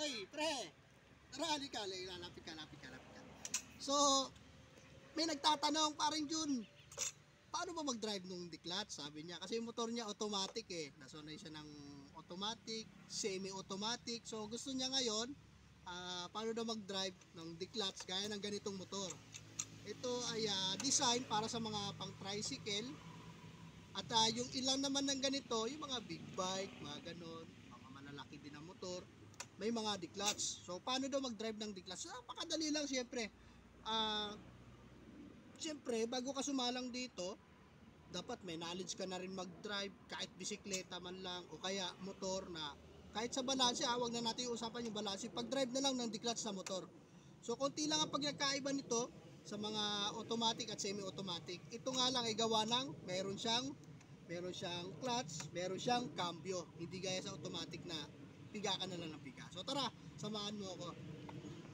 Ay, pre. Tara, halika. Lalapit ka, lapit ka, lapit ka. So, may nagtatanong, paring Jun, paano ba mag-drive nung declat? Sabi niya, kasi yung motor niya automatic eh. Nasanay siya ng automatic, semi-automatic. So, gusto niya ngayon, ah, paano daw mag-drive ng declats gaya ng ganitong motor. Ito ay ah, design para sa mga pang tricycle. At ah, yung ilan naman ng ganito, yung mga big bike, mga ganon, mga malalaki din na motor, may mga declats. So, paano daw mag-drive ng declats? So, napakadali lang, siyempre. Ah, siyempre, bago ka sumalang dito, dapat may knowledge ka na rin mag-drive, kahit bisikleta man lang, o kaya motor na, kahit sa balanse, ah, wag na natin usapan yung balanse, pag-drive na lang ng declats na motor. So, konti lang ang pagkakaiba nito sa mga automatic at semi-automatic. Ito nga lang ay gawa ng, meron siyang, meron siyang clutch, meron siyang cambio. Hindi gaya sa automatic na piga ka na lang ng piga. So, tara, samahan mo ako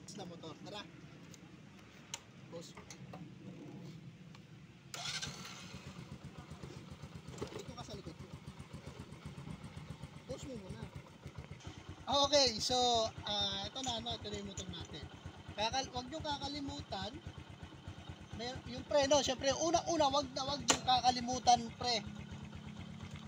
sa motor. Tara. Boss. Dito ka sa likod ko. Boss mo muna. Okay, so, ah ito na, ano, ito na yung motor natin. Kaya, huwag nyo kakalimutan, may, yung preno, syempre, una-una, wag na wag yung kakalimutan, pre.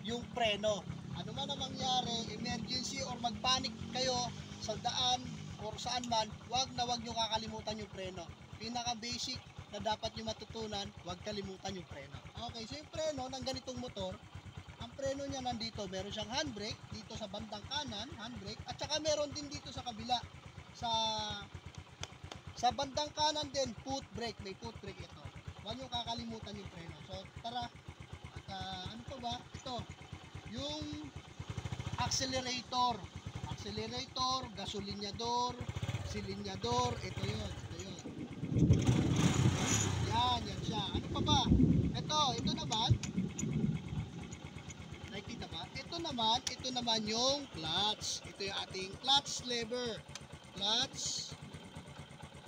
Yung preno. Ano man ang mangyari, emergency or magpanik kayo sa daan or saan man, wag na wag nyo kakalimutan yung preno. Pinaka-basic na dapat nyo matutunan, wag kalimutan yung preno. Okay, so yung preno ng ganitong motor, ang preno niya nandito, meron siyang handbrake dito sa bandang kanan, handbrake, at saka meron din dito sa kabila, sa sa bandang kanan din, foot brake, may foot brake ito. Huwag niyo kakalimutan yung preno. So, tara. At ah, ano to ba? Ito, yung accelerator. Accelerator, gasolinyador, silinyador, ito yun, ito yun. Yan, yan siya. Ano pa ba? Ito, ito naman. Nakikita ba? Ito naman, ito naman yung clutch. Ito yung ating clutch lever. Clutch,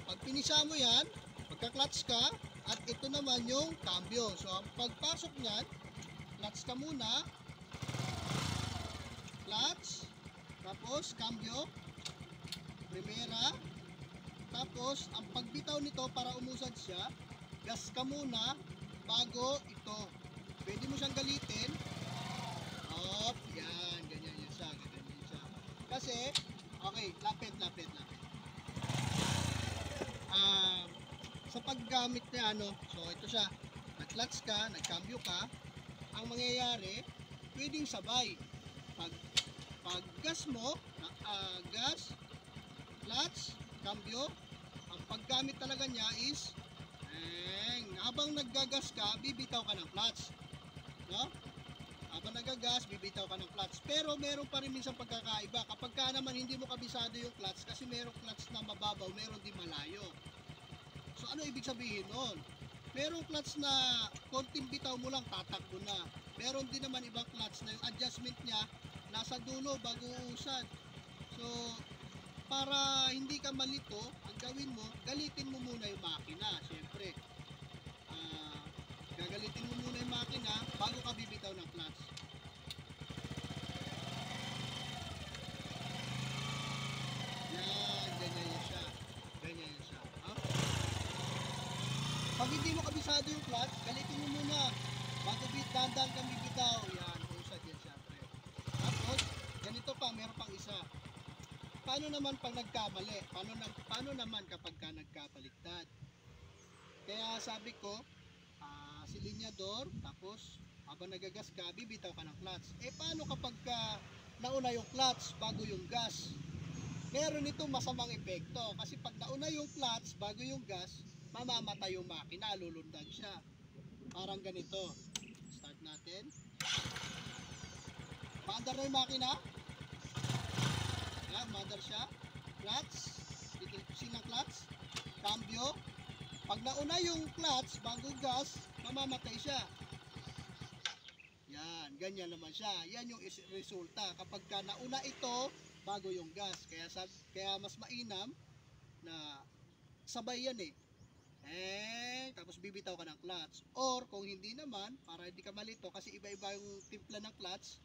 pag pinisa mo yan, magka-clutch ka, at ito naman yung cambio. So, ang pagpasok niyan, clutch ka muna, clutch, tapos cambio, primera, tapos ang pagbitaw nito para umusad siya, gas ka muna bago ito. Pwede mo siyang galitin. Op, yan, ganyan yan siya, ganyan yan siya. Kasi, okay, lapit, lapit, lapit um, sa paggamit niya ano, so ito siya, nag-clutch ka, nag-cambio ka, ang mangyayari, pwedeng sabay. Pag, pag gas mo, uh, gas, clutch, cambio, ang paggamit talaga niya is, eh, habang naggagas ka, bibitaw ka ng clutch. No? Habang nagagas, bibitaw ka ng clutch. Pero meron pa rin minsan pagkakaiba. Kapag ka naman hindi mo kabisado yung clutch, kasi meron clutch na mababaw, meron din malayo. So ano ibig sabihin nun? Merong clutch na konting bitaw mo lang, tatakbo na. Meron din naman ibang clutch na yung adjustment niya, nasa dulo bago uusad. So, para hindi ka malito, ang gawin mo, galitin mo muna yung makina, syempre. Ah, gagalitin mo muna yung makina bago ka bibitaw ng clutch. Yan, ganyan yan siya. Ganyan yan siya. Ha? Pag hindi mo kabisado yung clutch, galitin mo muna. Bago bit, dandan kang bibitaw. Yan, ganito pa, meron pang isa. Paano naman pag nagkamali? Paano, na, paano naman kapag ka nagkapaligtad? Kaya sabi ko, ah, silinyador, tapos habang nagagas ka, bibitaw ka ng clutch. Eh paano kapag ka nauna yung clutch bago yung gas? Meron ito masamang epekto kasi pag nauna yung clutch bago yung gas, mamamatay yung makina, lulundag siya. Parang ganito. Start natin. Maandar na yung makina. Yan, maandar siya. Clutch. Ikilipsin ng clutch. Cambio. Pag nauna yung clutch bago gas, mamamatay siya. Yan, ganyan naman siya. Yan yung resulta kapag ka nauna ito bago yung gas. Kaya sab kaya mas mainam na sabay yan eh. Eh, tapos bibitaw ka ng clutch. Or kung hindi naman, para hindi ka malito kasi iba-iba yung timpla ng clutch,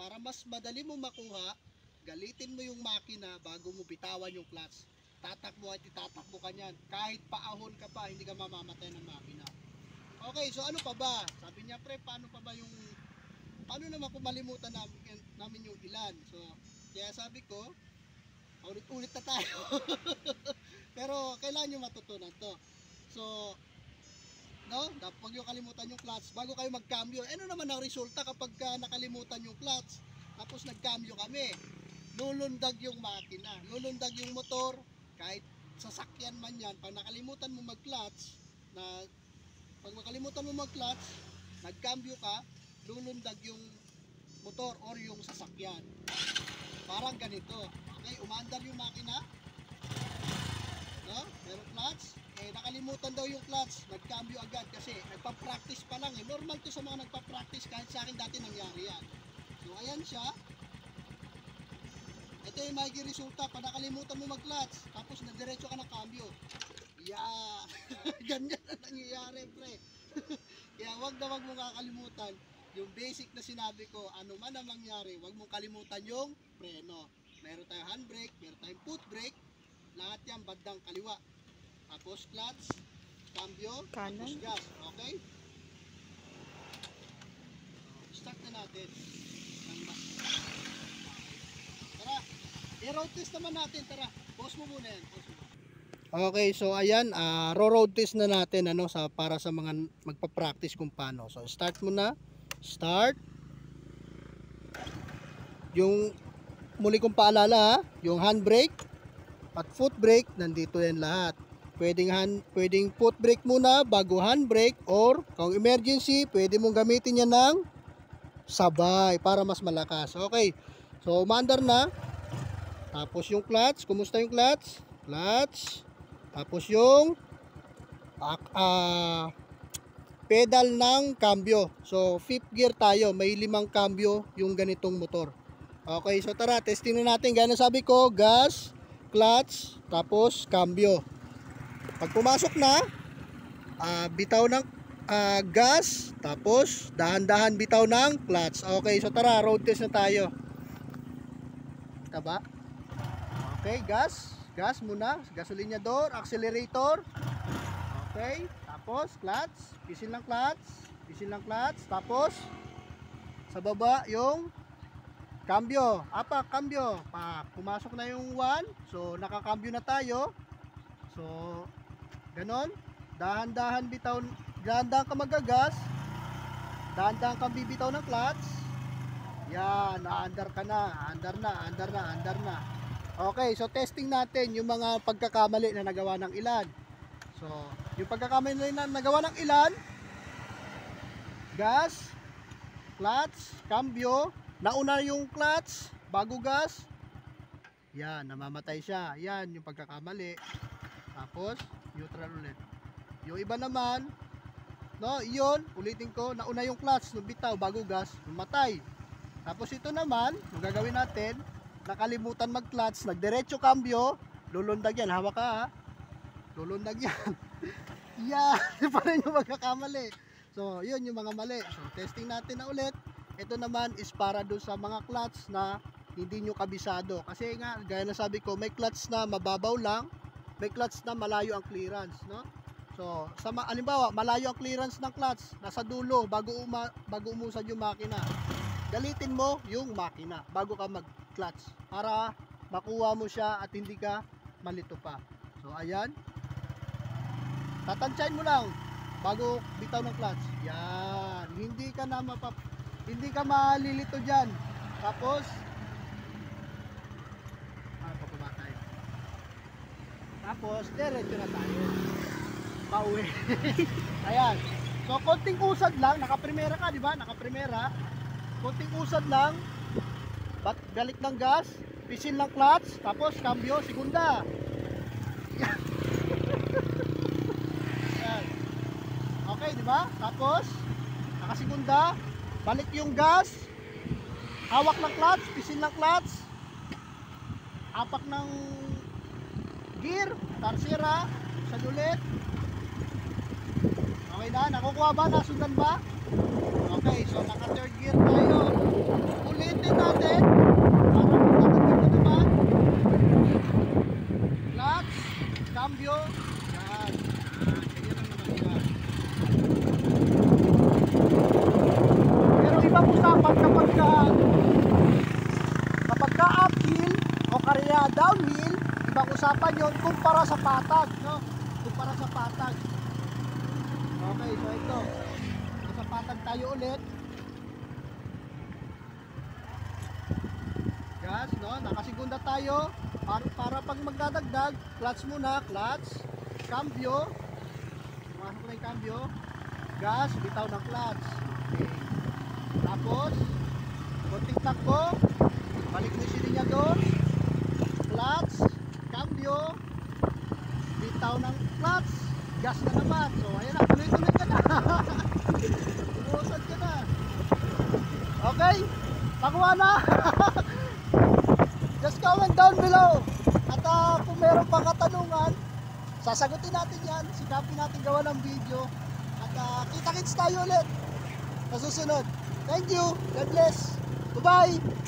para mas madali mo makuha, galitin mo yung makina bago mo bitawan yung clutch. Tatakbo at itatakbo ka niyan. Kahit paahon ka pa, hindi ka mamamatay ng makina. Okay, so ano pa ba? Sabi niya, pre, paano pa ba yung... Paano naman kung malimutan namin, namin yung ilan? So, kaya sabi ko, ulit-ulit na tayo. Pero kailangan nyo matutunan to. So, no? Huwag yung kalimutan yung clutch bago kayo magcambio. Ano naman ang resulta kapag ka nakalimutan yung clutch? Tapos nagcambio kami. Lulundag yung makina, lulundag yung motor, kahit sasakyan man yan, pag nakalimutan mo mag-clutch, na pag makalimutan mo mag-clutch, nagcambio ka, lulundag yung motor or yung sasakyan. Parang ganito. Okay, umandar yung makina, no? Pero clutch, eh nakalimutan daw yung clutch, nagcambio agad kasi nagpa-practice pa lang eh. Normal to sa mga nagpa-practice kahit sa akin dati nangyari yan. So ayan siya. Ito yung magiging resulta pag nakalimutan mo mag-clutch tapos nadiretso ka ng cambio. Yeah. Ganyan na nangyayari, pre. Kaya wag na wag mo kakalimutan yung basic na sinabi ko, ano man ang mangyari, wag mong kalimutan yung preno. Meron tayong handbrake, meron tayong foot brake, lahat yan bandang kaliwa. Tapos clutch, cambio, Kanan. tapos gas. Okay? Start na natin. Ng mas. Tara, i-road test naman natin. Tara, pause mo muna yan. Pause mo. Okay, so ayan, ah road test na natin ano sa para sa mga magpa-practice kung paano. So start mo na. Start. Yung muli kong paalala yung handbrake at foot brake nandito yan lahat. Pwedeng hand, pwedeng foot brake muna bago handbrake or kung emergency, pwede mong gamitin yan ng sabay para mas malakas. Okay. So umandar na. Tapos yung clutch, kumusta yung clutch? Clutch. Tapos yung ah, pedal ng cambio. So fifth gear tayo, may limang cambio yung ganitong motor. Okay, so tara, testing na natin. Gaya ng sabi ko, gas, clutch, tapos cambio. Pag pumasok na, ah, bitaw ng ah, gas, tapos dahan-dahan bitaw ng clutch. Okay, so tara, road test na tayo. Kita ba? Okay, gas. Gas muna. Gasolinyador, accelerator. Okay, tapos clutch. Pisil ng clutch. Pisil ng clutch. Tapos, sa baba yung cambio. Apa, cambio. Pa, pumasok na yung 1. So, nakakambyo na tayo. So, ganon. Dahan-dahan bitaw, dahan-dahan ka magagas. Dahan-dahan ka bibitaw ng clutch. Yan, naandar ka na, andar na, andar na, andar na. Okay, so testing natin yung mga pagkakamali na nagawa ng ilan. So, yung pagkakamali na nagawa ng ilan, gas, clutch, cambio, nauna yung clutch, bago gas, yan, namamatay siya. Yan, yung pagkakamali. Tapos, neutral ulit. Yung iba naman, no, yun, ulitin ko, nauna yung clutch, nung bitaw, bago gas, mamatay. Tapos ito naman, yung gagawin natin, nakalimutan mag-clutch, nagdiretso cambio, lulundag yan, hawak ka ha. Lulundag yan. yun pa rin yung magkakamali. So, yun yung mga mali. So, testing natin na ulit. Ito naman is para doon sa mga clutch na hindi nyo kabisado. Kasi nga, gaya na sabi ko, may clutch na mababaw lang, may clutch na malayo ang clearance, no? So, sa alimbawa, malayo ang clearance ng clutch, nasa dulo bago uma, bago umusad yung makina. Galitin mo yung makina bago ka mag-clutch para makuha mo siya at hindi ka malito pa. So, ayan. Tatansyahin mo lang bago bitaw ng clutch. Yan. Hindi ka na mapap hindi ka malilito diyan. Tapos ah, pababa. Tapos diretso na tayo. Pauwi. Ayan. So konting usad lang, nakaprimera ka, di ba? Nakaprimera. Konting usad lang. Bat balik ng gas, pisil ng clutch, tapos cambio, segunda. Okay, di ba? Tapos nakasegunda, balik yung gas, hawak ng clutch, pisil ng clutch, apak ng gear, tarsira, sa ulit. Okay na, nakukuha ba? Nasundan ba? Okay, so naka third gear tayo. Ulitin natin. Para kita dito naman. Clutch, cambio. Yan. Ganyan lang naman yan. Pero ibang usapan kapag ka kapag ka uphill o karya downhill, ibang usapan yon kumpara sa patag. No? Kumpara sa patag. Okay, so ito. Patag tayo ulit. Gas, no? Nakasigunda tayo. Para, para pag magdadagdag, clutch muna, clutch. Cambio. Pumasok na yung cambio. Gas, bitaw ng clutch. Okay. Tapos, konting takbo. Balik mo yung silinyador. Clutch. Cambio. Bitaw ng clutch. Gas na naman. So, ayan na. Tuloy-tuloy ka na. Umuusad ka na. Okay? Pakuha na. Just comment down below. At ah, kung meron pang katanungan, sasagutin natin yan. Sikapin natin gawa ng video. At ah, kita-kits tayo ulit sa susunod. Thank you. God bless. Bye-bye.